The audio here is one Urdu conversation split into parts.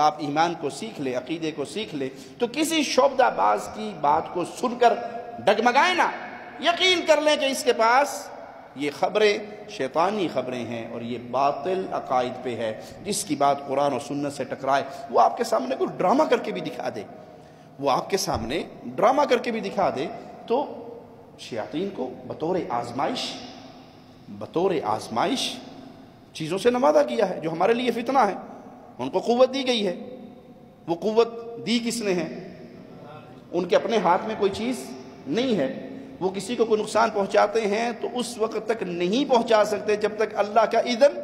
آپ ایمان کو سیکھ لے، عقیدے کو سیکھ لے، تو کسی شعبدہ باز کی بات کو سن کر ڈگمگائے نا یقین کر لیں کہ اس کے پاس یہ خبریں شیطانی خبریں ہیں اور یہ باطل عقائد پہ ہے۔ جس کی بات قرآن و سنت سے ٹکرائے، وہ آپ کے سامنے کوئی ڈرامہ کر کے بھی دکھا دے۔ وہ آپ کے سامنے ڈرامہ کر کے بھی دکھا دے، تو شیاطین کو بطور آزمائش بطور آزمائش چیزوں سے نوازا کیا ہے جو ہمارے لیے فتنہ ہے۔ ان کو قوت دی گئی ہے۔ وہ قوت دی کس نے ہے؟ ان کے اپنے ہاتھ میں کوئی چیز نہیں ہے۔ وہ کسی کو کوئی نقصان پہنچاتے ہیں تو اس وقت تک نہیں پہنچا سکتے جب تک اللہ کا اذن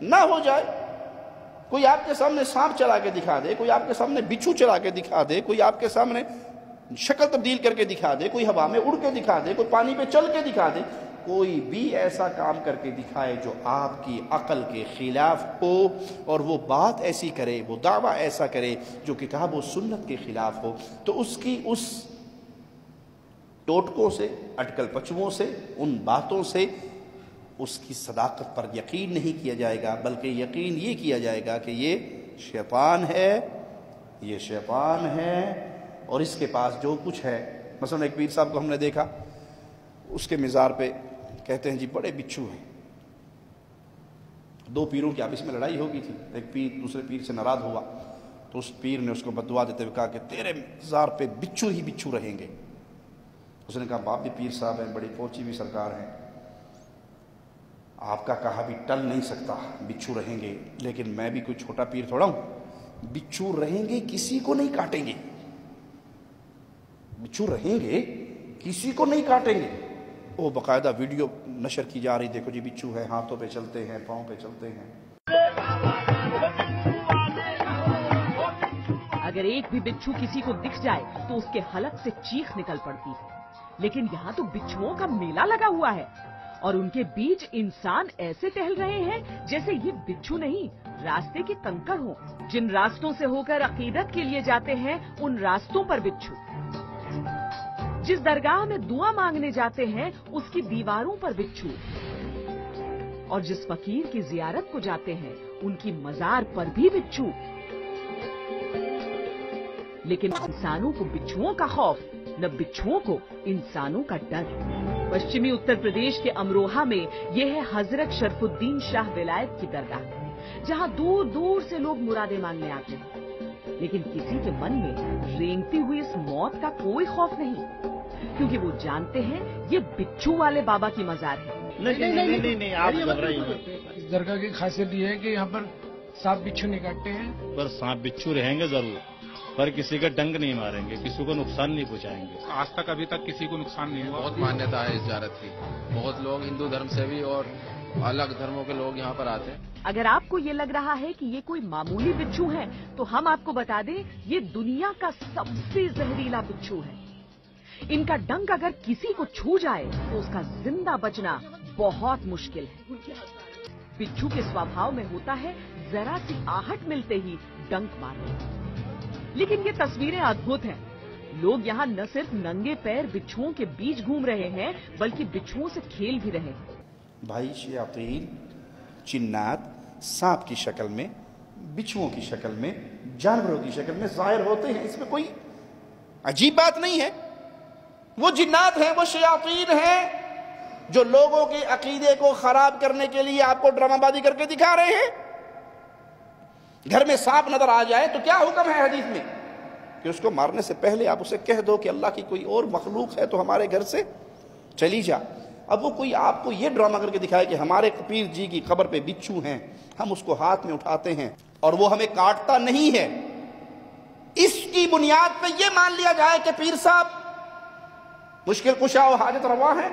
نہ ہو جائے۔ کوئی آپ کے سامنے سانپ چلا کے دکھا دے، کوئی آپ کے سامنے بچھو چلا کے دکھا دے، کوئی آپ کے سامنے شکل تبدیل کر کے دکھا دے، کوئی ہوا میں اڑ کے دکھا دے، کوئی پانی پہ چل کے دکھا دے۔ کوئی بھی ایسا کام کر کے دکھائے جو آپ کی عقل کے خلاف ہو اور وہ بات ایسی کرے، وہ دعویٰ ایسا کرے جو کتاب و سنت کے خلاف ہو، تو اس کی اس ٹوٹکوں سے، اٹکل پچووں سے، ان باتوں سے اس کی صداقت پر یقین نہیں کیا جائے گا، بلکہ یقین یہ کیا جائے گا کہ یہ شیطان ہے، یہ شیطان ہے اور اس کے پاس جو کچھ ہے۔ مثلا ایک پیر صاحب کو ہم نے دیکھا، اس کے مزار پہ کہتے ہیں جی بڑے بچھو ہیں۔ دو پیروں کی آپس میں لڑائی ہو گئی تھی۔ ایک پیر دوسرے پیر سے ناراض ہوا۔ تو اس پیر نے اس کو بدعا دیتے ہوئے کہا کہ تیرے مزار پہ بچھو ہی بچھو رہیں گے۔ اس نے کہا، باپ بھی پیر صاحب ہیں، بڑی پہنچی بھی سرکار ہیں۔ آپ کا کہا بھی ٹل نہیں سکتا، بچھو رہیں گے۔ لیکن میں بھی کوئی چھوٹا پیر تھوڑا ہوں۔ بچھو رہیں گے، کسی کو نہیں کاٹیں گے۔ بچھو رہیں گے، کسی کو نہیں کاٹیں گے۔ وہ باقاعدہ ویڈیو نشر کی جا رہی دیکھو جی بچھو ہے، ہاتھوں پہ چلتے ہیں، پاؤں پہ چلتے ہیں۔ اگر ایک بھی بچھو کسی کو دکھ جائے تو اس کے حلق سے چیخ نکل پڑتی ہے۔ لیکن یہاں تو بچھوؤں کا میلہ لگا ہوا ہے۔ اور ان کے بیچ انسان ایسے ٹہل رہے ہیں جیسے یہ بچھو نہیں، راستے کے کنکر ہوں۔ جن راستوں سے ہو کر عقیدت کے لیے جاتے ہیں، ان راستوں پر بچھو۔ جس درگاہ میں دعا مانگنے جاتے ہیں، اس کی دیواروں پر بچھو۔ اور جس فقیر کی زیارت کو جاتے ہیں، ان کی مزار پر بھی بچھو۔ لیکن انسانوں کو بچھوؤں کا خوف، نہ بچھوؤں کو انسانوں کا ڈر۔ پشچمی اتر پردیش کے امروہا میں یہ ہے حضرت شرف الدین شاہ ولایت کی درگاہ، جہاں دور دور سے لوگ مرادیں مانگنے آتے ہیں۔ لیکن کسی کے من میں رینگتی ہوئی اس موت کا کوئی خوف نہیں۔ کیونکہ وہ جانتے ہیں یہ بچھو والے بابا کی مزار ہے۔ اس درگاہ کی خاصیت یہ ہے کہ یہاں پر سانپ بچھو نہیں کاٹتے ہیں۔ پر سانپ بچھو رہیں گے ضرور پر کسی کا ڈنگ نہیں ماریں گے کسی کو نقصان نہیں پہنچائیں گے۔ آج تک ابھی تک کسی کو نقصان نہیں ہوا۔ بہت مانیتا ہے اس زیارت کی۔ بہت لوگ ہندو دھرم سے بھی اور الگ دھرموں کے لوگ یہاں پر آتے ہیں۔ اگر آپ کو یہ لگ رہا ہے کہ یہ کوئی معمولی بچھو ہے، تو ہم آپ کو بتا دیں، یہ دنیا کا سب سے زہریلا بچھو ہے۔ ان کا ڈنگ اگر کسی کو چھو جائے، تو اس کا زندہ بچنا بہت مشکل ہے۔ بچھو کے سوبھاؤ میں ہوتا ہے ذرا سی آہٹ ملتے ہی ڈنک مارنا۔ لیکن یہ تصویریں ادبت ہیں۔ لوگ یہاں نہ صرف ننگے پیر بچھوؤں کے بیچ گھوم رہے ہیں، بلکہ بچھوؤں سے کھیل بھی رہے ہیں۔ بھائی شیاطین چنات سانپ کی شکل میں، بچھوؤں کی شکل میں، جانوروں کی شکل میں ظاہر ہوتے ہیں۔ اس میں کوئی عجیب بات نہیں ہے۔ وہ جنات ہیں، وہ شیاطین ہیں جو لوگوں کے عقیدے کو خراب کرنے کے لیے آپ کو ڈرامہ بازی کر کے دکھا رہے ہیں۔ گھر میں سانپ نظر آ جائے تو کیا حکم ہے حدیث میں؟ کہ اس کو مارنے سے پہلے آپ اسے کہہ دو کہ اللہ کی کوئی اور مخلوق ہے تو ہمارے گھر سے چلی جا۔ اب وہ کوئی آپ کو یہ ڈرامہ کر کے دکھائے کہ ہمارے پیر جی کی قبر پہ بچھو ہیں، ہم اس کو ہاتھ میں اٹھاتے ہیں اور وہ ہمیں کاٹتا نہیں ہے۔ اس کی بنیاد پہ یہ مان لیا جائے کہ پیر صاحب مشکل کشا و حاجت روا ہے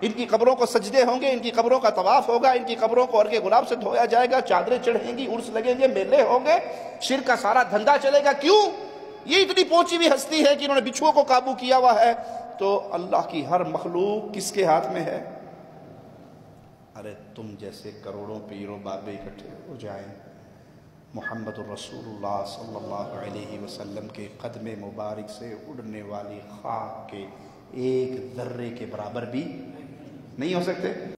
ان کی قبروں کو سجدے ہوں گے، ان کی قبروں کا طواف ہوگا، ان کی قبروں کو کے گلاب سے دھویا جائے گا، چادریں چڑھیں گی، عرس لگیں گے، میلے ہوں گے، شر کا سارا دھندا چلے گا۔ کیوں؟ یہ اتنی پہنچی ہوئی ہستی ہے کہ انہوں نے بچھوؤں کو قابو کیا ہوا ہے۔ تو اللہ کی ہر مخلوق کس کے ہاتھ میں ہے؟ ارے تم جیسے کروڑوں پیروں بابے اکٹھے ہو جائیں۔ محمد الرسول اللہ صلی اللہ علیہ وسلم کے قدم مبارک سے اڑنے والی خاک کے ایک ذرے کے برابر بھی نہیں ہو سکتے۔